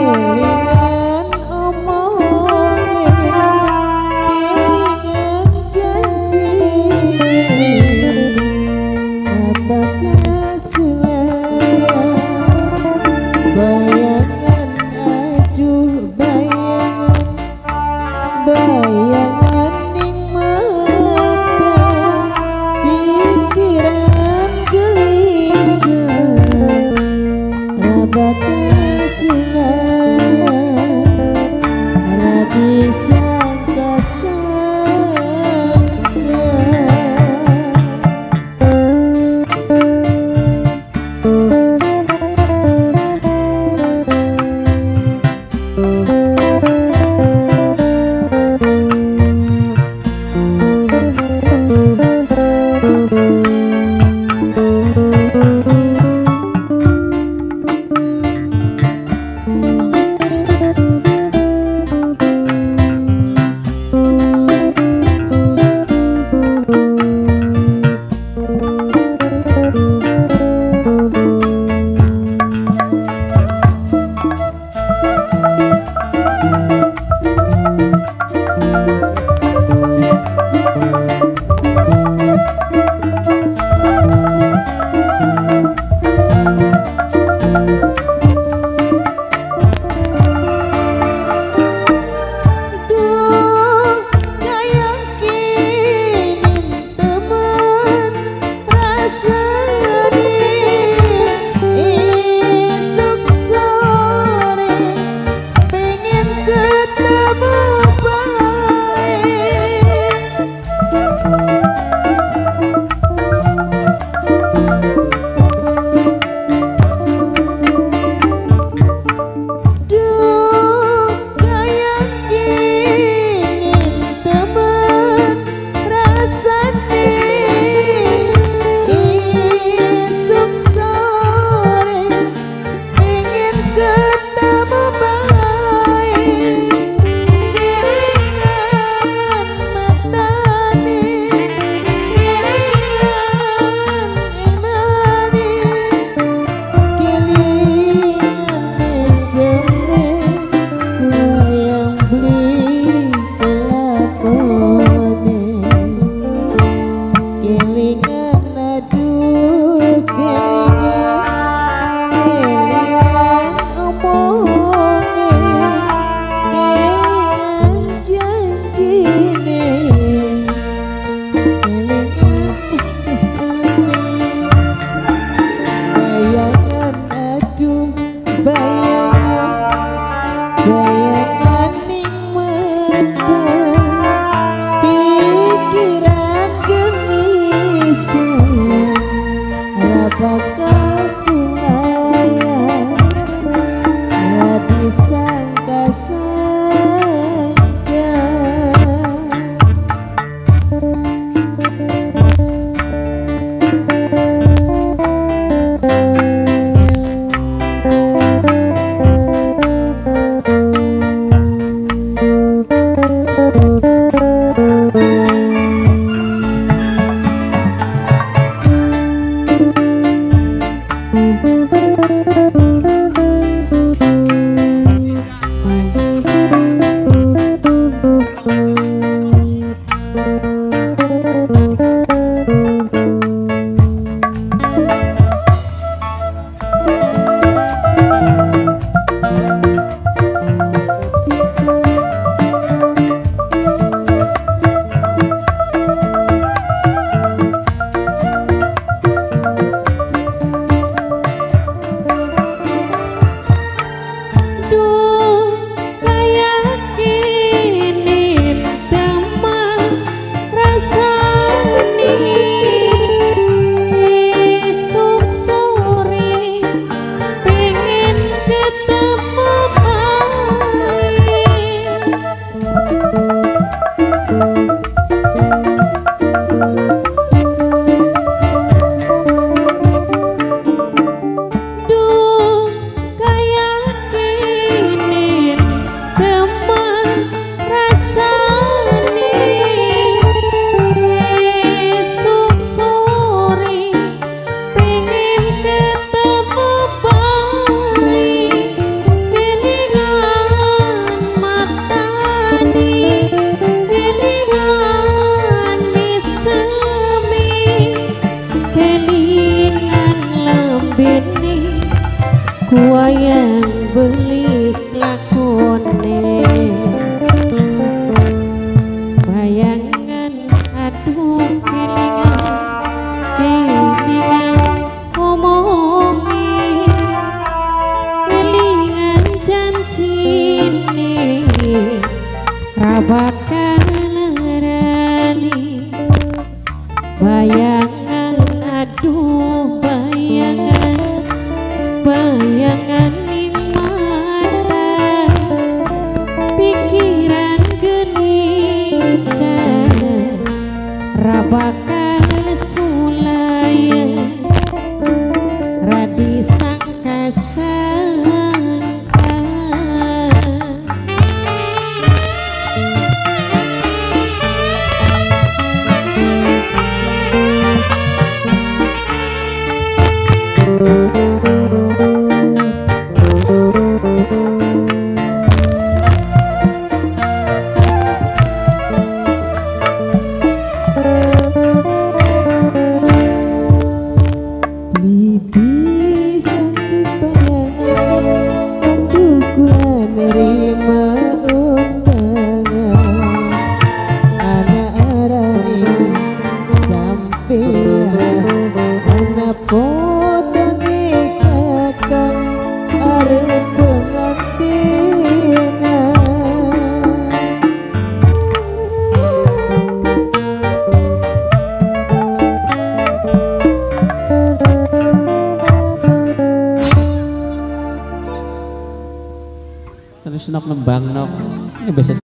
Oh.